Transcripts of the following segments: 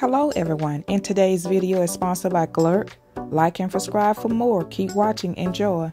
Hello everyone, and today's video is sponsored by Glerc. Like and subscribe for more. Keep watching. Enjoy.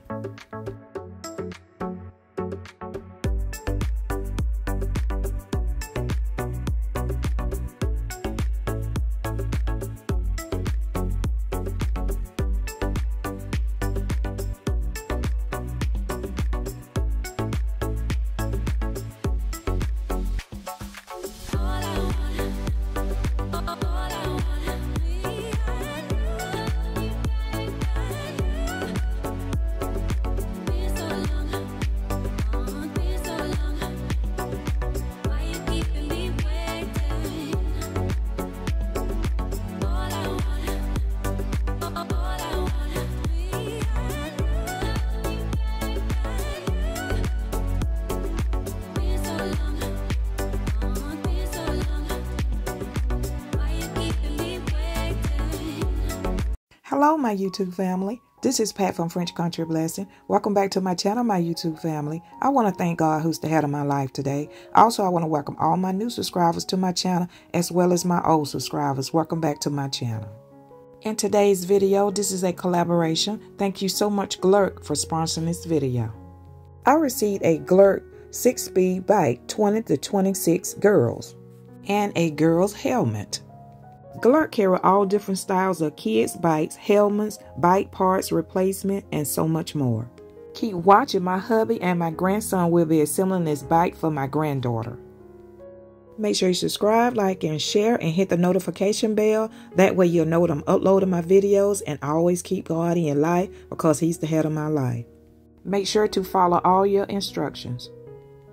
Hello, my YouTube family. This is Pat from French Country Blessing. Welcome back to my channel, my YouTube family. I want to thank God who's the head of my life today. Also, I want to welcome all my new subscribers to my channel as well as my old subscribers. Welcome back to my channel. In today's video, this is a collaboration. Thank you so much, Glerc, for sponsoring this video. I received a Glerc 6-speed bike 20 to 26 girls and a girl's helmet. Glerc carry all different styles of kids' bikes, helmets, bike parts, replacement, and so much more. Keep watching. My hubby and my grandson will be assembling this bike for my granddaughter. Make sure you subscribe, like, and share, and hit the notification bell. That way you'll know when I'm uploading my videos and always keep God in life because He's the head of my life. Make sure to follow all your instructions.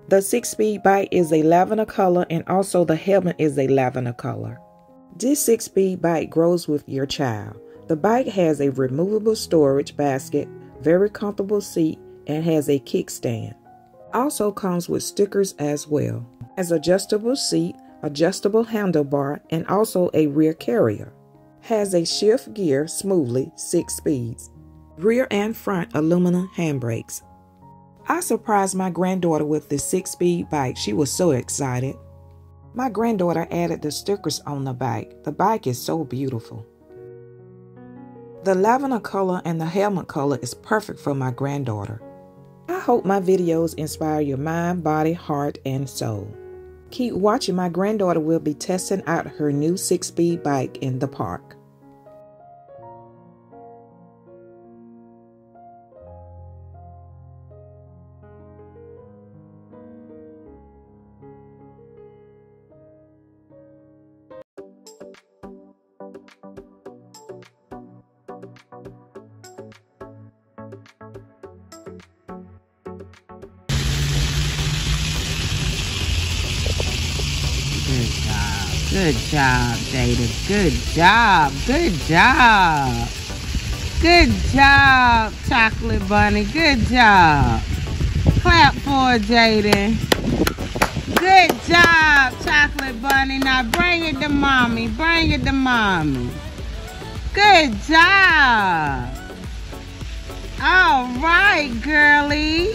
The six-speed bike is a lavender color and also the helmet is a lavender color. This six speed bike grows with your child. The bike has a removable storage basket, very comfortable seat, and has a kickstand. Also comes with stickers as well, as adjustable seat, adjustable handlebar, and also a rear carrier. Has a shift gear smoothly, six speeds. Rear and front aluminum handbrakes. I surprised my granddaughter with the six speed bike. She was so excited. My granddaughter added the stickers on the bike. The bike is so beautiful. The lavender color and the helmet color is perfect for my granddaughter. I hope my videos inspire your mind, body, heart, and soul. Keep watching. My granddaughter will be testing out her new six speed bike in the park. Good job, Jada. Good job. Good job. Good job, Chocolate Bunny. Good job. Clap for Jaden. Good job, Chocolate Bunny. Now bring it to mommy. Bring it to mommy. Good job. All right, girlie.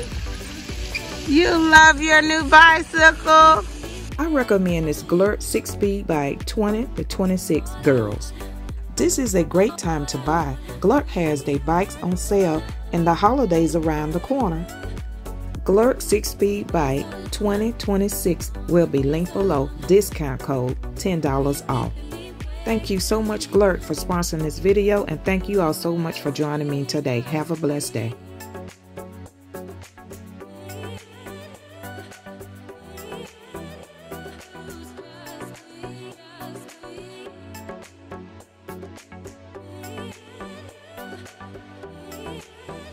You love your new bicycle? I recommend this Glerc 6 speed bike 20 to 26 girls. This is a great time to buy. Glerc has their bikes on sale and the holidays around the corner. Glerc 6 speed bike 2026 will be linked below. Discount code $10 off. Thank you so much Glerc for sponsoring this video and thank you all so much for joining me today. Have a blessed day. Yeah.